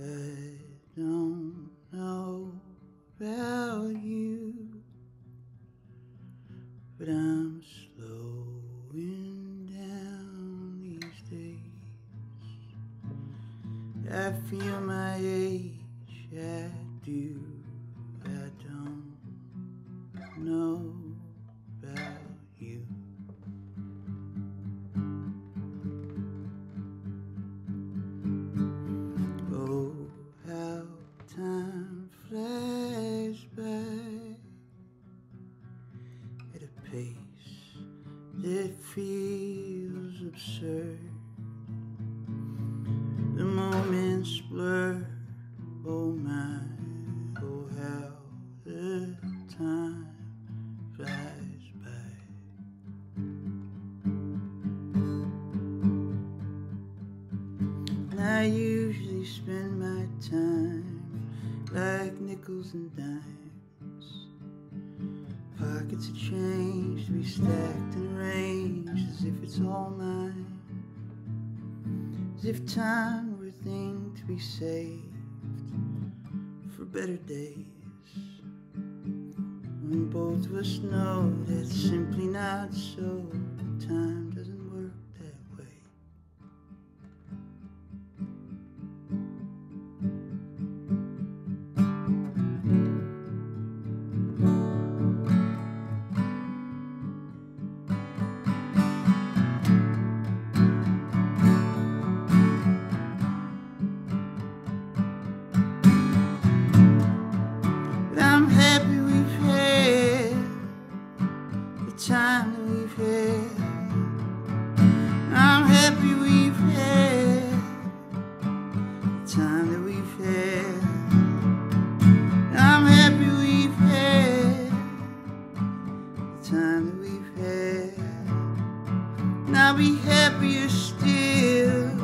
I don't know about you, but I'm slowing down these days. I feel my age, I do. I don't know. Pace that feels absurd. The moments blur. Oh my, oh how the time flies by. And I usually spend my time like nickels and dimes. Pockets of change to be stacked and arranged as if it's all mine. As if time were a thing to be saved for better days. When both of us know that's simply not so, we've had. I'm happy we've had the time that we've had. I'm happy we've had the time that I'll be happier still